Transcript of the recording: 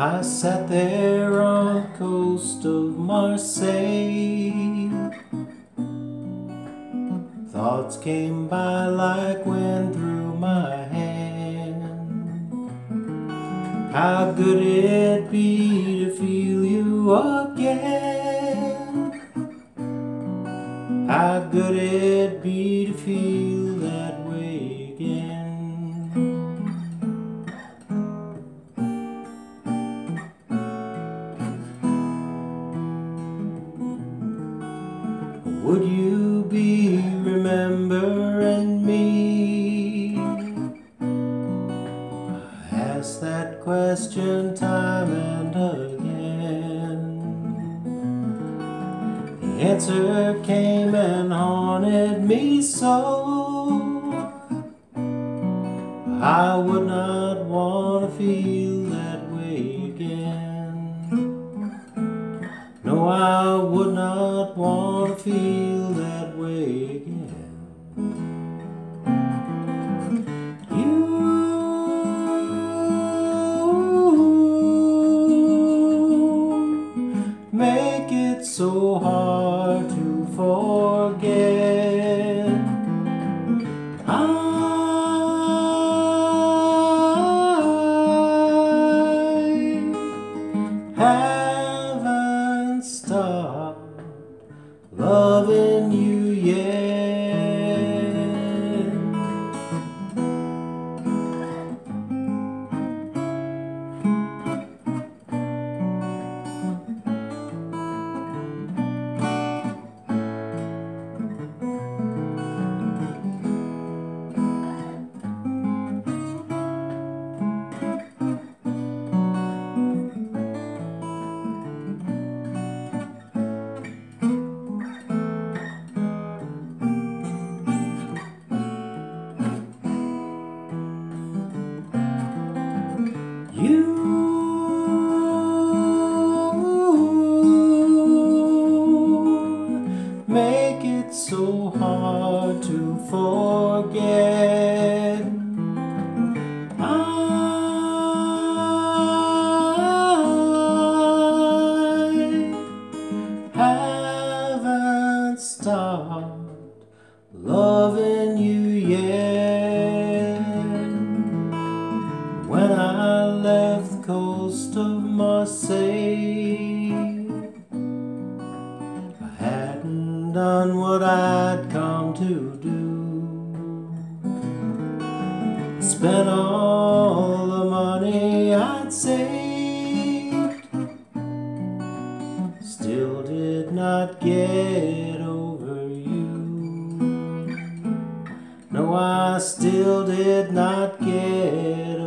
I sat there on the coast of Marseilles. Thoughts came by like wind through my hand. How good it'd be to feel you again. How good it'd be to feel that way again. Would you be remembering me? I ask that question time and again. The answer came and haunted me so. I would not want to feel that way again. I would not want to feel that way again. You make it so hard to forget. Haven't loving you I haven't stopped loving you yet. When I left the coast of Marseilles, I hadn't done what I'd come to do. Spent all the money I'd saved, still did not get over you. No, I still did not get